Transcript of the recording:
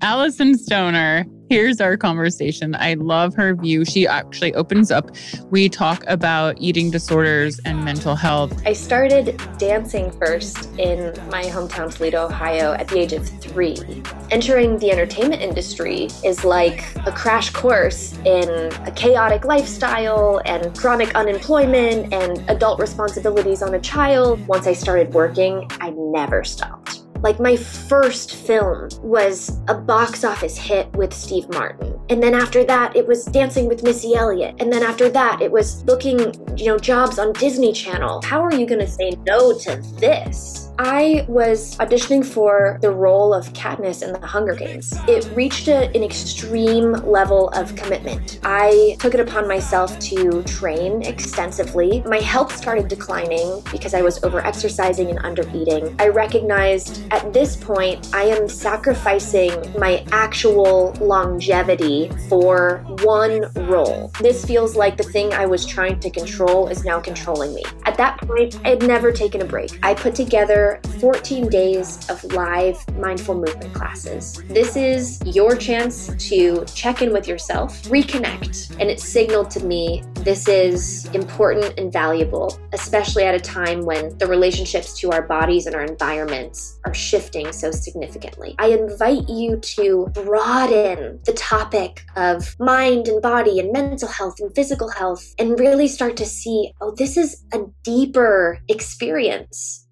Alyson Stoner. Here's our conversation. I love her view. She actually opens up. We talk about eating disorders and mental health. I started dancing first in my hometown, Toledo, Ohio, at the age of three. Entering the entertainment industry is like a crash course in a chaotic lifestyle and chronic unemployment and adult responsibilities on a child. Once I started working, I never stopped. Like my first film was a box office hit with Steve Martin. And then after that, it was Dancing with Missy Elliott. And then after that, it was booking, you know, jobs on Disney Channel. How are you going to say no to this? I was auditioning for the role of Katniss in the Hunger Games. It reached a, an extreme level of commitment. I took it upon myself to train extensively. My health started declining because I was overexercising and undereating. I recognized at this point I am sacrificing my actual longevity for one role. This feels like the thing I was trying to control is now controlling me. At that point, I had never taken a break. I put together 14 days of live mindful movement classes. This is your chance to check in with yourself, reconnect, and it signaled to me this is important and valuable, especially at a time when the relationships to our bodies and our environments are shifting so significantly. I invite you to broaden the topic of mind and body and mental health and physical health and really start to see oh, this is a deeper experience